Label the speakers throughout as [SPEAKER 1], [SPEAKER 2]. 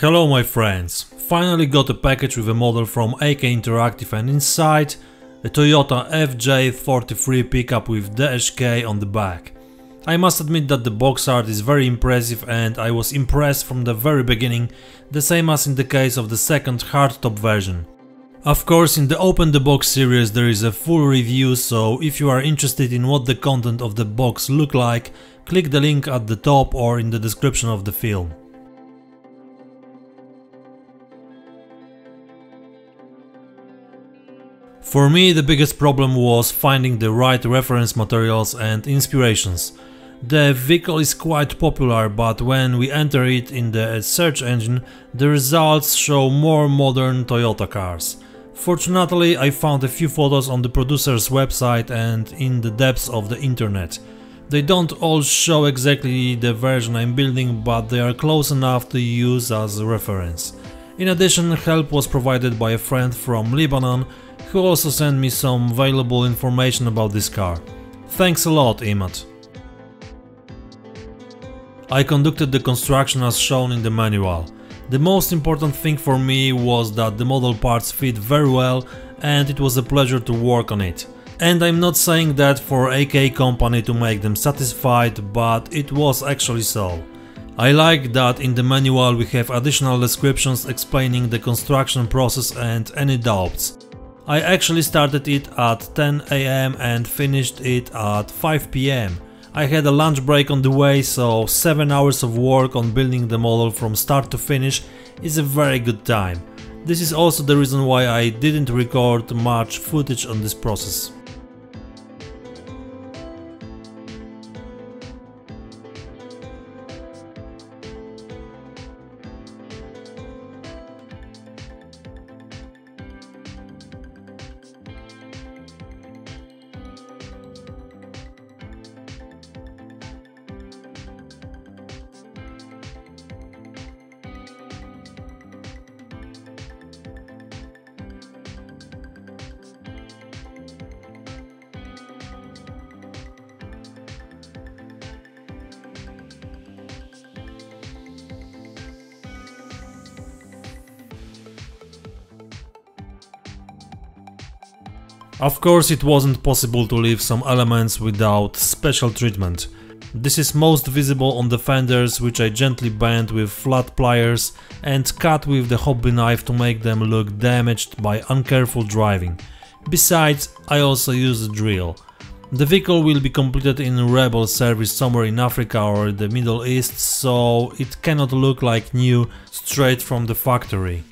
[SPEAKER 1] Hello my friends, finally got a package with a model from AK Interactive and inside a Toyota FJ43 pickup with DShK on the back. I must admit that the box art is very impressive and I was impressed from the very beginning, the same as in the case of the second hardtop version. Of course in the Open the Box series there is a full review so if you are interested in what the content of the box look like, click the link at the top or in the description of the film. For me the biggest problem was finding the right reference materials and inspirations. The vehicle is quite popular but when we enter it in the search engine the results show more modern Toyota cars. Fortunately, I found a few photos on the producer's website and in the depths of the internet. They don't all show exactly the version I'm building, but they are close enough to use as a reference. In addition, help was provided by a friend from Lebanon who also sent me some valuable information about this car. Thanks a lot, Imad. I conducted the construction as shown in the manual. The most important thing for me was that the model parts fit very well and it was a pleasure to work on it. And I'm not saying that for AK company to make them satisfied, but it was actually so. I like that in the manual we have additional descriptions explaining the construction process and any doubts. I actually started it at 10 am and finished it at 5 pm. I had a lunch break on the way, so 7 hours of work on building the model from start to finish is a very good time. This is also the reason why I didn't record much footage on this process. Of course it wasn't possible to leave some elements without special treatment. This is most visible on the fenders which I gently bent with flat pliers and cut with the hobby knife to make them look damaged by uncareful driving. Besides, I also used a drill. The vehicle will be completed in rebel service somewhere in Africa or the Middle East, so it cannot look like new straight from the factory.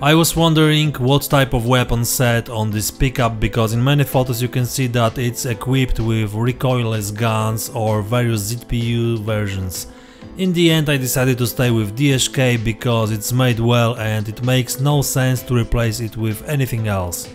[SPEAKER 1] I was wondering what type of weapon set on this pickup because in many photos you can see that it's equipped with recoilless guns or various ZPU versions. In the end I decided to stay with DShK because it's made well and it makes no sense to replace it with anything else.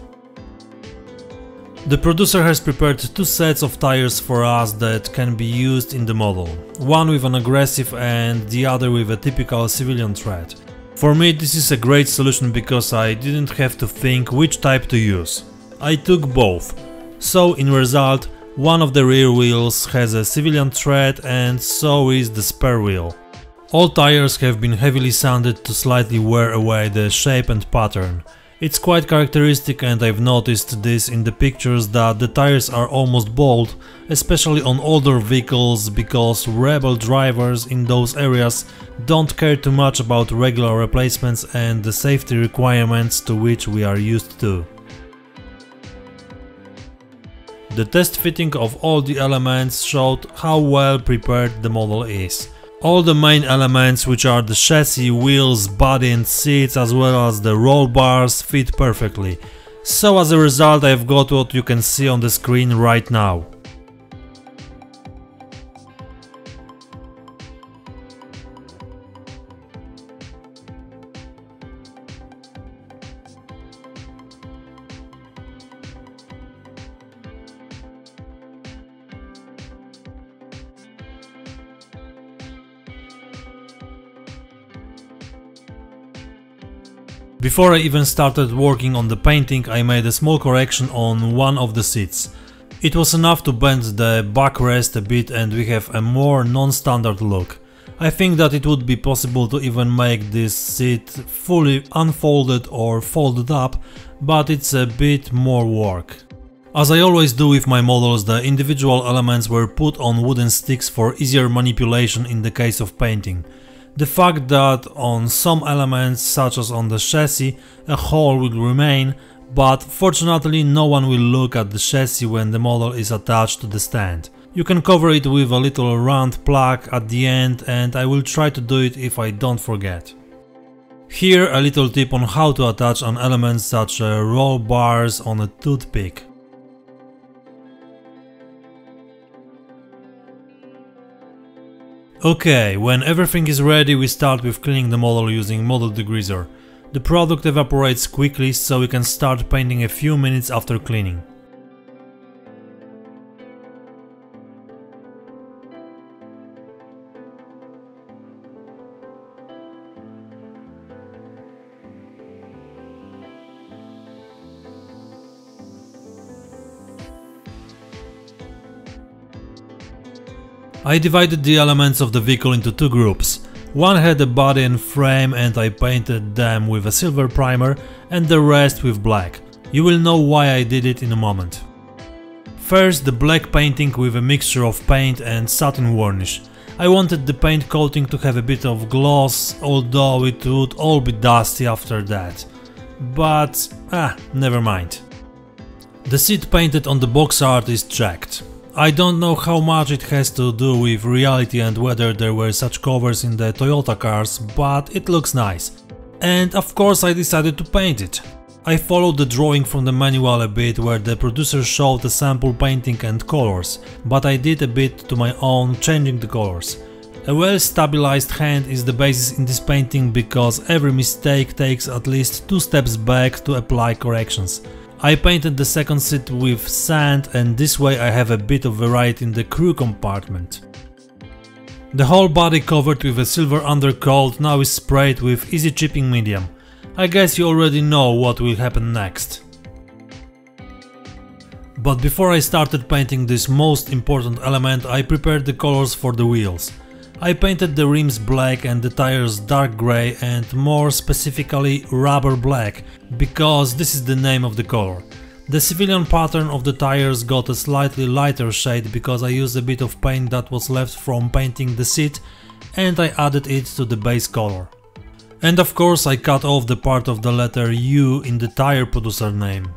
[SPEAKER 1] The producer has prepared two sets of tires for us that can be used in the model, one with an aggressive and the other with a typical civilian tread. For me this is a great solution because I didn't have to think which type to use. I took both. So in result, one of the rear wheels has a civilian tread and so is the spare wheel. All tires have been heavily sanded to slightly wear away the shape and pattern. It's quite characteristic and I've noticed this in the pictures that the tires are almost bald, especially on older vehicles because rebel drivers in those areas don't care too much about regular replacements and the safety requirements to which we are used to. The test fitting of all the elements showed how well prepared the model is. All the main elements which are the chassis, wheels, body and seats as well as the roll bars fit perfectly. So as a result I've got what you can see on the screen right now. Before I even started working on the painting I made a small correction on one of the seats. It was enough to bend the backrest a bit and we have a more non-standard look. I think that it would be possible to even make this seat fully unfolded or folded up, but it's a bit more work. As I always do with my models, the individual elements were put on wooden sticks for easier manipulation in the case of painting. The fact that on some elements, such as on the chassis, a hole will remain, but fortunately no one will look at the chassis when the model is attached to the stand. You can cover it with a little round plug at the end and I will try to do it if I don't forget. Here a little tip on how to attach an element such as roll bars on a toothpick. Okay, when everything is ready we start with cleaning the model using model degreaser. The product evaporates quickly so we can start painting a few minutes after cleaning. I divided the elements of the vehicle into two groups. One had a body and frame and I painted them with a silver primer and the rest with black. You will know why I did it in a moment. First the black painting with a mixture of paint and satin varnish. I wanted the paint coating to have a bit of gloss, although it would all be dusty after that. But, ah, never mind. The seat painted on the box art is checked. I don't know how much it has to do with reality and whether there were such covers in the Toyota cars, but it looks nice. And of course I decided to paint it. I followed the drawing from the manual a bit where the producer showed the sample painting and colors, but I did a bit to my own changing the colors. A well stabilized hand is the basis in this painting because every mistake takes at least two steps back to apply corrections. I painted the second seat with sand and this way I have a bit of variety in the crew compartment. The whole body covered with a silver undercoat now is sprayed with easy chipping medium. I guess you already know what will happen next. But before I started painting this most important element I prepared the colors for the wheels. I painted the rims black and the tires dark grey and more specifically rubber black, because this is the name of the color. The civilian pattern of the tires got a slightly lighter shade because I used a bit of paint that was left from painting the seat and I added it to the base color. And of course I cut off the part of the letter U in the tire producer name.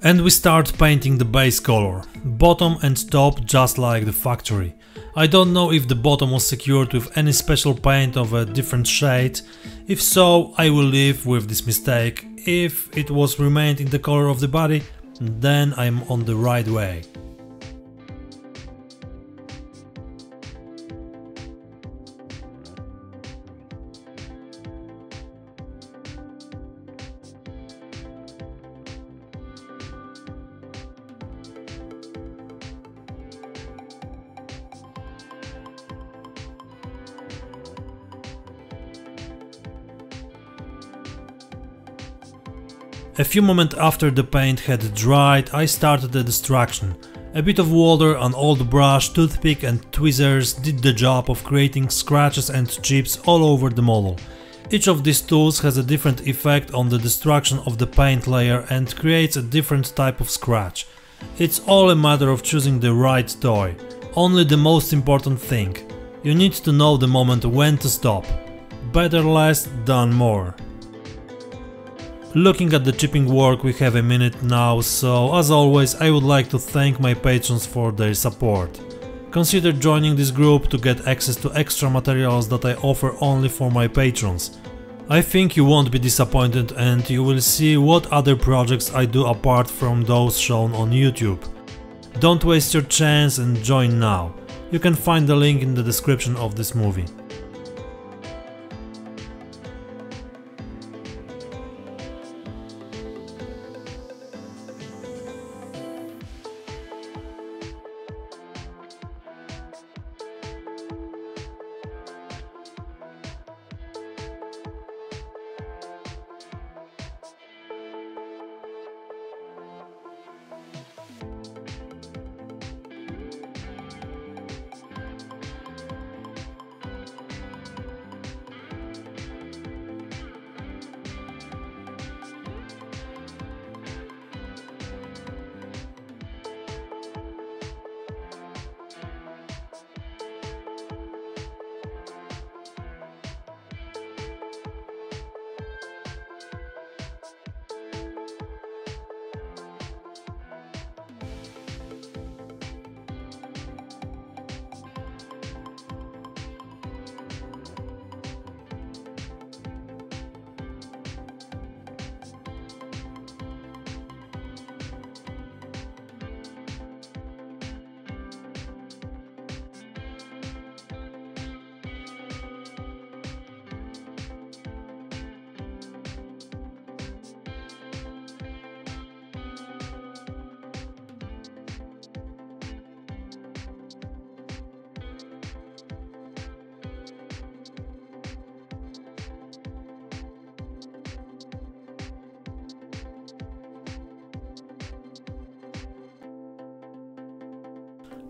[SPEAKER 1] And we start painting the base color, bottom and top just like the factory. I don't know if the bottom was secured with any special paint of a different shade, if so I will live with this mistake if it was remained in the color of the body, then I'm on the right way. Few moments after the paint had dried, I started the destruction. A bit of water, an old brush, toothpick and tweezers did the job of creating scratches and chips all over the model. Each of these tools has a different effect on the destruction of the paint layer and creates a different type of scratch. It's all a matter of choosing the right toy. Only the most important thing. You need to know the moment when to stop. Better less than more. Looking at the chipping work we have a minute now, so as always I would like to thank my patrons for their support. Consider joining this group to get access to extra materials that I offer only for my patrons. I think you won't be disappointed and you will see what other projects I do apart from those shown on YouTube. Don't waste your chance and join now. You can find the link in the description of this movie.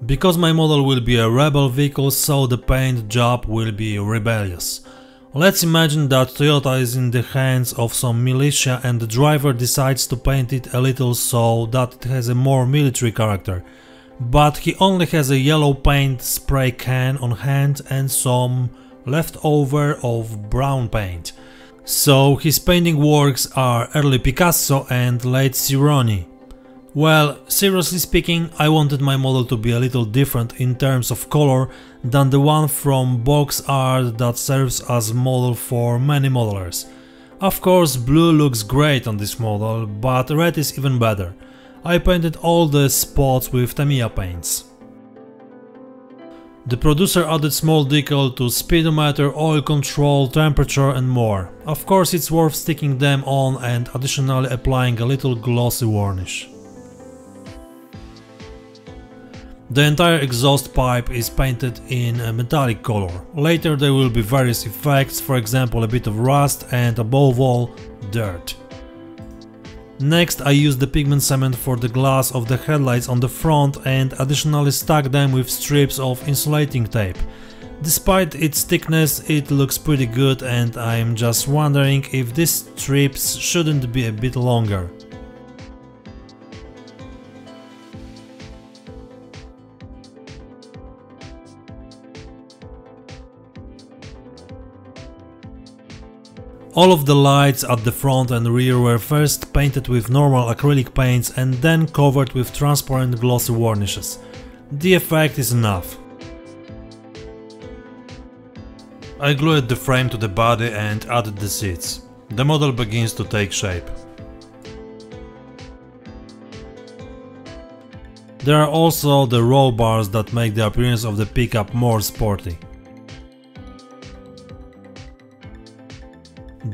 [SPEAKER 1] Because my model will be a rebel vehicle, so the paint job will be rebellious. Let's imagine that Toyota is in the hands of some militia and the driver decides to paint it a little so that it has a more military character. But he only has a yellow paint spray can on hand and some leftover of brown paint. So his painting works are early Picasso and late Sironi. Well, seriously speaking, I wanted my model to be a little different in terms of color than the one from box art that serves as model for many modelers. Of course, blue looks great on this model, but red is even better. I painted all the spots with Tamiya paints. The producer added small decal to speedometer, oil control, temperature and more. Of course it's worth sticking them on and additionally applying a little glossy varnish. The entire exhaust pipe is painted in a metallic color. Later there will be various effects, for example a bit of rust and above all dirt. Next I used the pigment cement for the glass of the headlights on the front and additionally stuck them with strips of insulating tape. Despite its thickness it looks pretty good and I'm just wondering if these strips shouldn't be a bit longer. All of the lights at the front and rear were first painted with normal acrylic paints and then covered with transparent glossy varnishes. The effect is enough. I glued the frame to the body and added the seats. the model begins to take shape. There are also the roll bars that make the appearance of the pickup more sporty.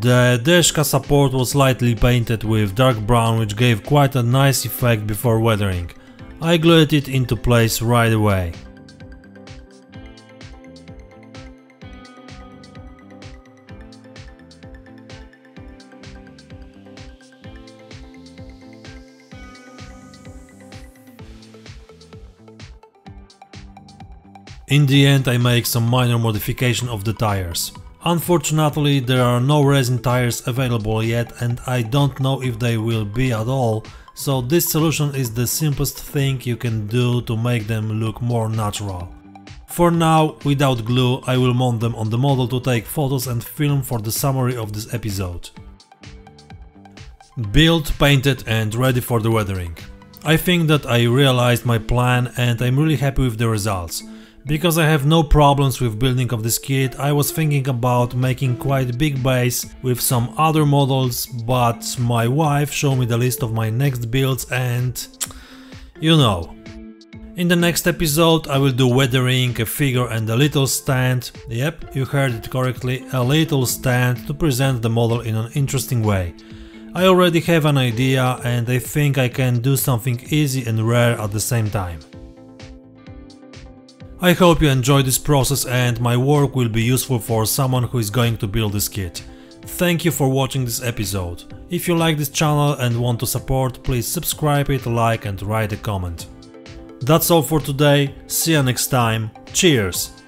[SPEAKER 1] The Deshka support was lightly painted with dark brown which gave quite a nice effect before weathering. I glued it into place right away. In the end I make some minor modification of the tires. Unfortunately there are no resin tires available yet and I don't know if they will be at all, so this solution is the simplest thing you can do to make them look more natural. For now, without glue, I will mount them on the model to take photos and film for the summary of this episode. Built, painted and ready for the weathering. I think that I realized my plan and I'm really happy with the results. Because I have no problems with building of this kit, I was thinking about making quite big base with some other models, but my wife showed me the list of my next builds and... you know. In the next episode I will do weathering, a figure and a little stand, yep, you heard it correctly, a little stand to present the model in an interesting way. I already have an idea and I think I can do something easy and rare at the same time. I hope you enjoyed this process and my work will be useful for someone who is going to build this kit. Thank you for watching this episode. If you like this channel and want to support, please subscribe it, like and write a comment. That's all for today, see you next time, cheers!